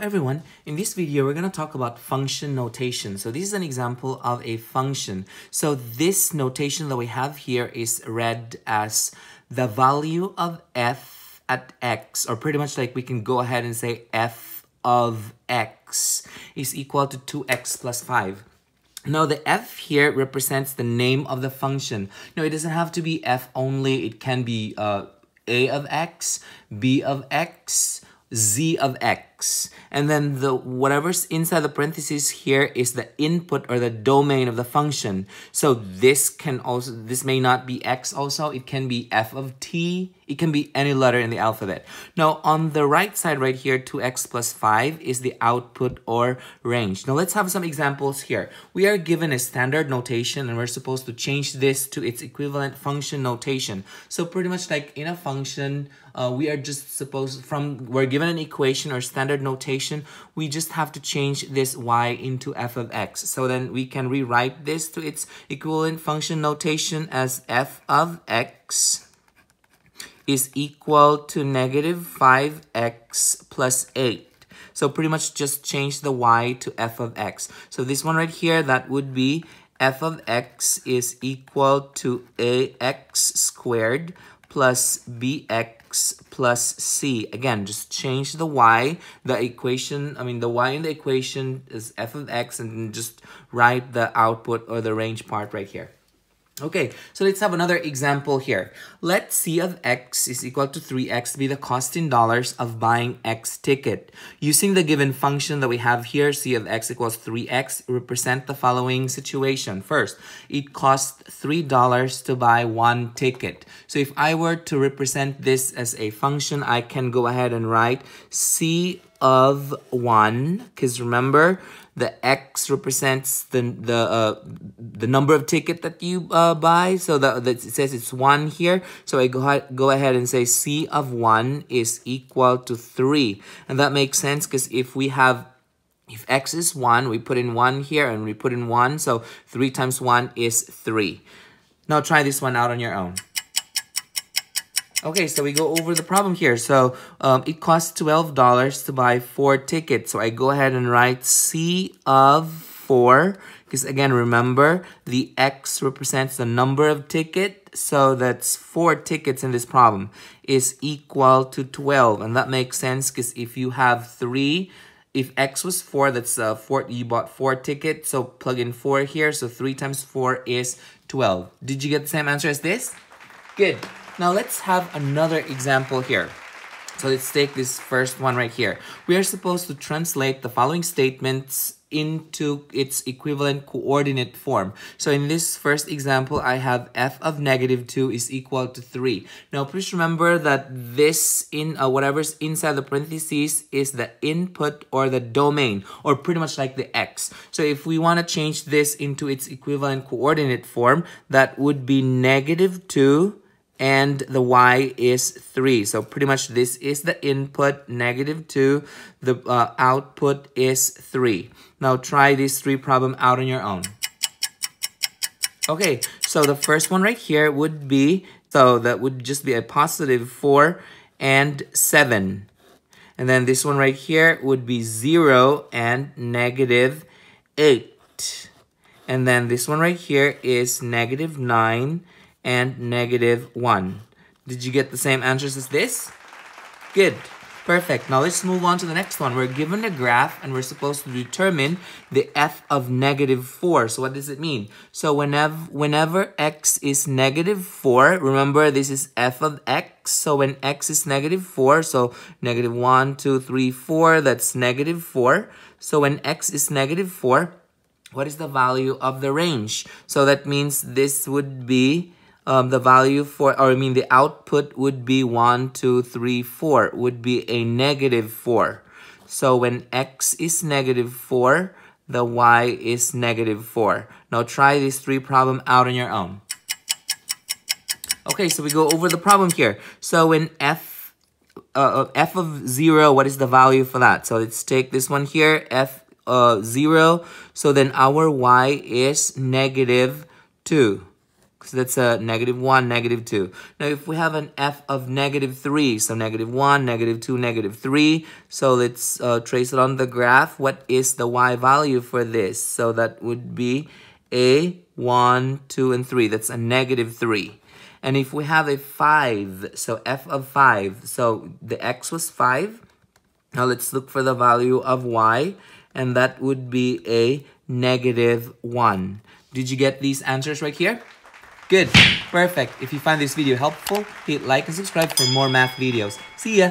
everyone, in this video we're going to talk about function notation. So this is an example of a function. So this notation that we have here is read as the value of f at x, or pretty much like we can go ahead and say f of x is equal to 2x plus 5. Now the f here represents the name of the function. Now it doesn't have to be f only, it can be uh, a of x, b of x, z of x. And then the whatever's inside the parentheses here is the input or the domain of the function. So this can also, this may not be x also, it can be f of t, it can be any letter in the alphabet. Now on the right side right here, 2x plus 5 is the output or range. Now let's have some examples here. We are given a standard notation and we're supposed to change this to its equivalent function notation. So pretty much like in a function, uh, we are just supposed from, we're given an equation or standard notation, we just have to change this y into f of x. So then we can rewrite this to its equivalent function notation as f of x is equal to negative 5x plus 8. So pretty much just change the y to f of x. So this one right here, that would be f of x is equal to ax squared plus bx plus c. Again, just change the y. The equation, I mean, the y in the equation is f of x and just write the output or the range part right here. Okay, so let's have another example here. Let C of X is equal to 3X be the cost in dollars of buying X ticket. Using the given function that we have here, C of X equals 3X, represent the following situation. First, it costs $3 to buy one ticket. So if I were to represent this as a function, I can go ahead and write C of 1, because remember, the X represents the the uh, the number of ticket that you uh, buy. So that, that it says it's one here. So I go go ahead and say C of one is equal to three, and that makes sense because if we have if x is 1, we put in 1 here and we put in 1. So 3 times 1 is 3. Now try this one out on your own. Okay, so we go over the problem here. So um, it costs $12 to buy four tickets. So I go ahead and write C of 4. Because again, remember, the X represents the number of ticket. So that's four tickets in this problem is equal to 12. And that makes sense because if you have 3, if X was 4, that's uh, four, you bought 4 tickets. So plug in 4 here. So 3 times 4 is 12. Did you get the same answer as this? Good. Now let's have another example here. So let's take this first one right here. We are supposed to translate the following statements into its equivalent coordinate form. So in this first example, I have f of negative 2 is equal to 3. Now please remember that this in uh, whatever's inside the parentheses is the input or the domain or pretty much like the x. So if we want to change this into its equivalent coordinate form, that would be negative 2 and the y is 3. So pretty much this is the input, negative 2. The uh, output is 3. Now try these 3 problem out on your own. Okay, so the first one right here would be, so that would just be a positive 4 and 7. And then this one right here would be 0 and negative 8. And then this one right here is negative 9 and negative 1. Did you get the same answers as this? Good. Perfect. Now let's move on to the next one. We're given a graph and we're supposed to determine the f of negative 4. So what does it mean? So whenever, whenever x is negative 4, remember this is f of x. So when x is negative 4, so negative 1, 2, 3, 4, that's negative 4. So when x is negative 4, what is the value of the range? So that means this would be um, the value for, or I mean the output would be 1, 2, 3, 4, would be a negative 4. So when x is negative 4, the y is negative 4. Now try this three problem out on your own. Okay, so we go over the problem here. So when f, uh, uh f of 0, what is the value for that? So let's take this one here, f uh, 0. So then our y is negative 2. So that's a negative 1, negative 2. Now, if we have an f of negative 3, so negative 1, negative 2, negative 3. So let's uh, trace it on the graph. What is the y value for this? So that would be a 1, 2, and 3. That's a negative 3. And if we have a 5, so f of 5, so the x was 5. Now let's look for the value of y, and that would be a negative 1. Did you get these answers right here? Good. Perfect. If you find this video helpful, hit like and subscribe for more math videos. See ya!